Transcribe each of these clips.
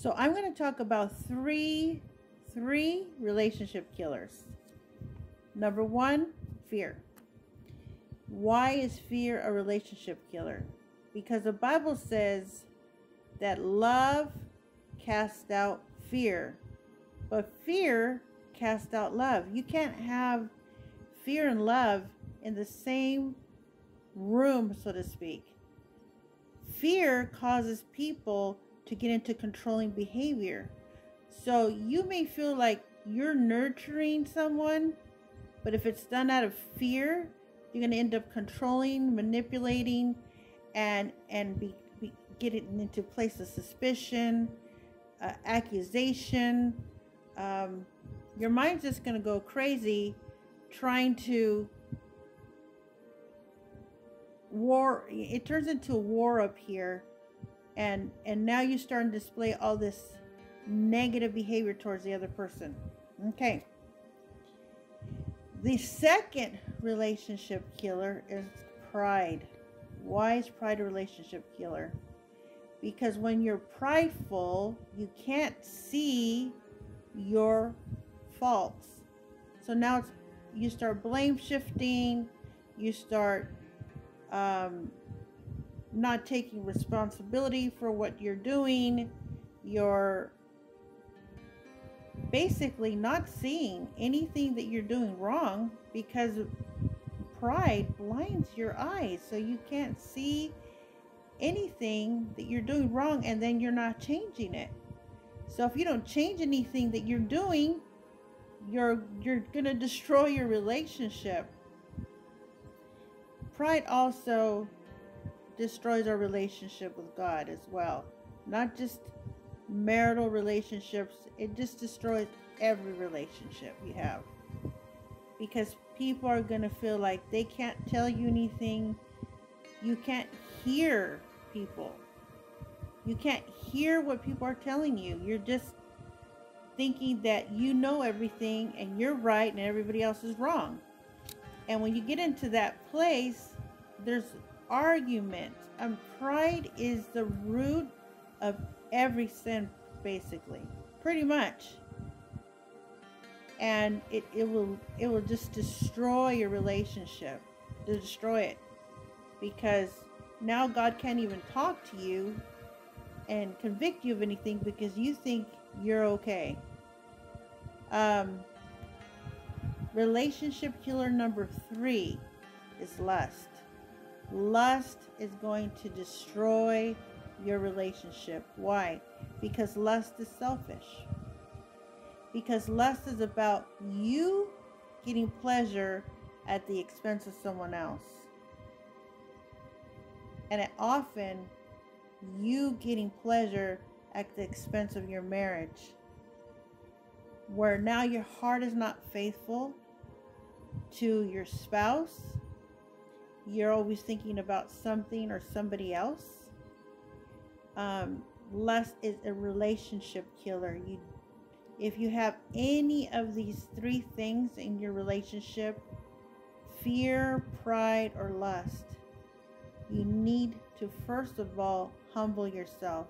So I'm going to talk about three three relationship killers. Number 1, fear. Why is fear a relationship killer? Because the Bible says that love casts out fear, but fear casts out love. You can't have fear and love in the same room, so to speak. Fear causes people to get into controlling behavior. So you may feel like you're nurturing someone, but if it's done out of fear, you're going to end up controlling, manipulating, and and be, be getting into place of suspicion, uh, accusation. Um, your mind's just going to go crazy trying to war it turns into a war up here and and now you start to display all this negative behavior towards the other person. Okay. The second relationship killer is pride why is pride a relationship killer. Because when you're prideful you can't see your faults. So now it's you start blame shifting you start um, not taking responsibility for what you're doing. You're basically not seeing anything that you're doing wrong because pride blinds your eyes so you can't see anything that you're doing wrong and then you're not changing it. So if you don't change anything that you're doing, you're you're going to destroy your relationship pride also destroys our relationship with God as well. Not just marital relationships, it just destroys every relationship you have. Because people are going to feel like they can't tell you anything. You can't hear people. You can't hear what people are telling you. You're just thinking that you know everything and you're right and everybody else is wrong. And when you get into that place, there's argument. And pride is the root of every sin, basically. Pretty much. And it, it will it will just destroy your relationship. to Destroy it. Because now God can't even talk to you and convict you of anything because you think you're okay. Um, Relationship killer number three is lust. Lust is going to destroy your relationship. Why? Because lust is selfish. Because lust is about you getting pleasure at the expense of someone else. And it often you getting pleasure at the expense of your marriage where now your heart is not faithful to your spouse. You're always thinking about something or somebody else. Um, lust is a relationship killer. You, if you have any of these three things in your relationship, fear, pride, or lust, you need to first of all humble yourself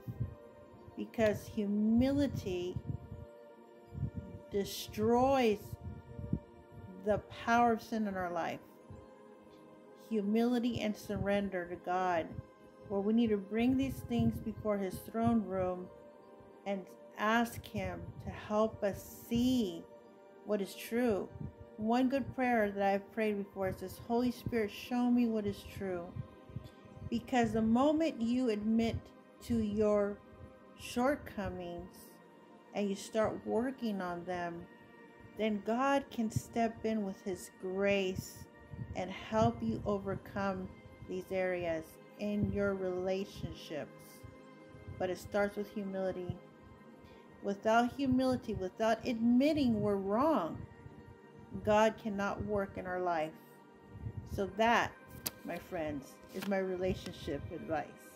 because humility destroys the power of sin in our life. Humility and surrender to God, where we need to bring these things before His throne room and ask Him to help us see what is true. One good prayer that I've prayed before is this Holy Spirit, show me what is true. Because the moment you admit to your shortcomings, and you start working on them, then God can step in with His grace and help you overcome these areas in your relationships. But it starts with humility. Without humility, without admitting we're wrong, God cannot work in our life. So, that, my friends, is my relationship advice.